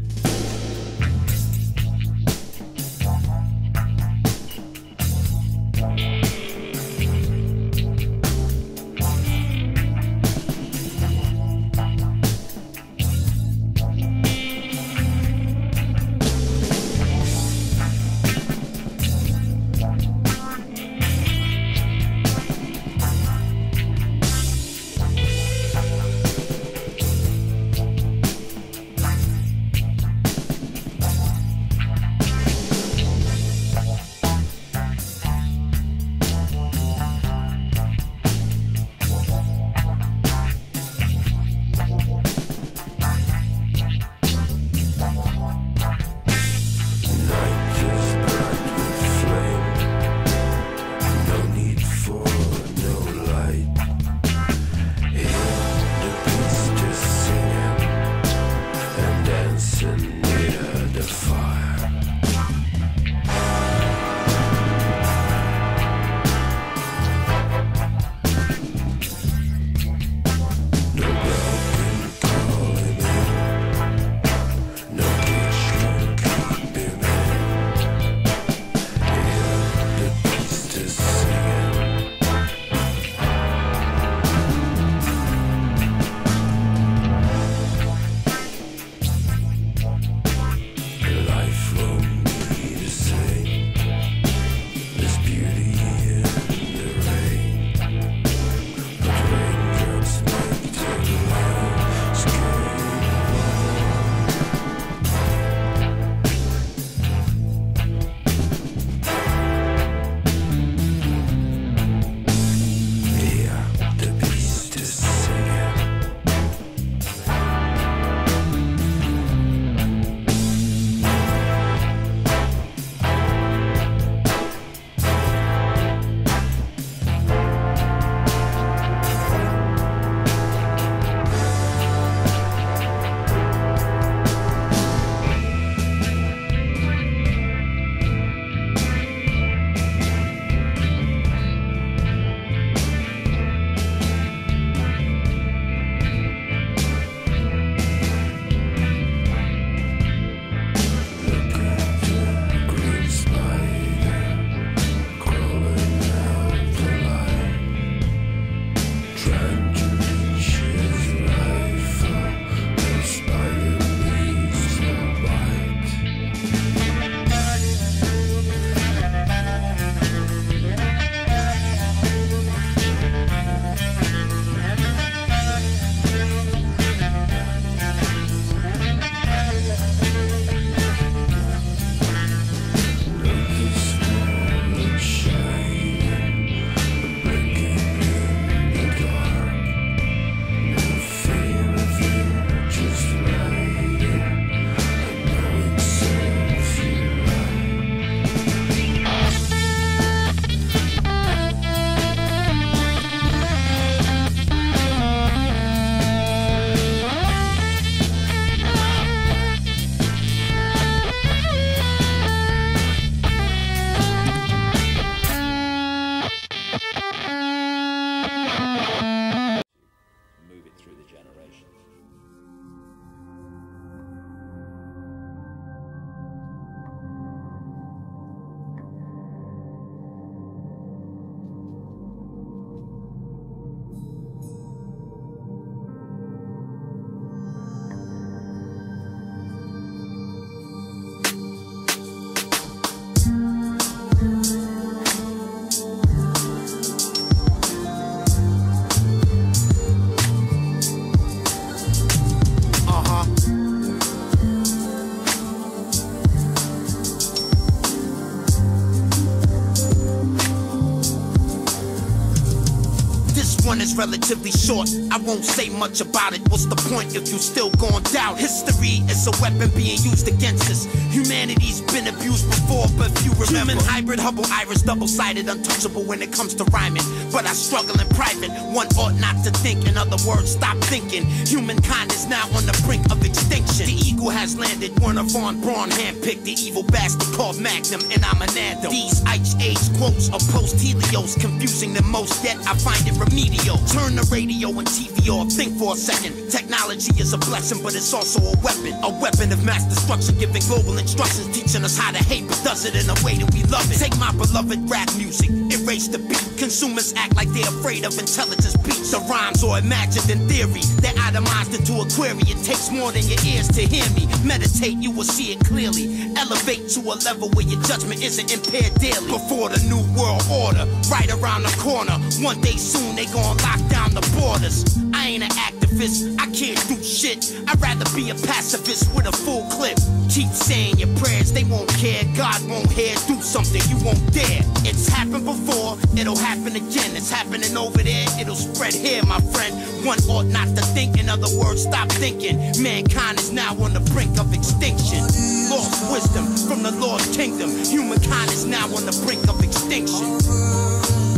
you one is relatively short. I won't say much about it. What's the point if you still gon' doubt? History is a weapon being used against us. Humanity's been abused before, but few remember. Human hybrid, Hubble, Iris, double-sided, untouchable when it comes to rhyming. But I struggle in private. One ought not to think. In other words, stop thinking. Humankind is now on the brink of extinction. The eagle has landed. Wernher von Braun handpicked the evil bastard called Magnum, and I'm an anthem. These Ice Age quotes are post Helios, confusing the most. Yet I find it remedial. Turn the radio and TV off. Think for a second. Technology is a blessing, but it's also a weapon. A weapon of mass destruction, giving global instructions, teaching us how to hate, but does it in a way that we love it. Take my beloved rap music, erase the beat. Consumers act like they're afraid of intelligence beats. The rhymes are imagined in theory. They're itemized into a query. It takes more than your ears to hear me. Meditate, you will see it clearly. Elevate to a level where your judgment isn't impaired daily. Before the new world order, right around the corner. One day soon they gon' lock down the borders. I ain't an activist, I can't do shit. I'd rather be a pacifist with a full clip. Keep saying your prayers, they won't care. God won't hear. Do something you won't dare. It's happened before, it'll happen again. It's happening over there, it'll spread here, my friend. One ought not to think, in other words, stop thinking. Mankind is now on the brink of extinction. Lost wisdom from the Lord's kingdom. Humankind is now on the brink of extinction.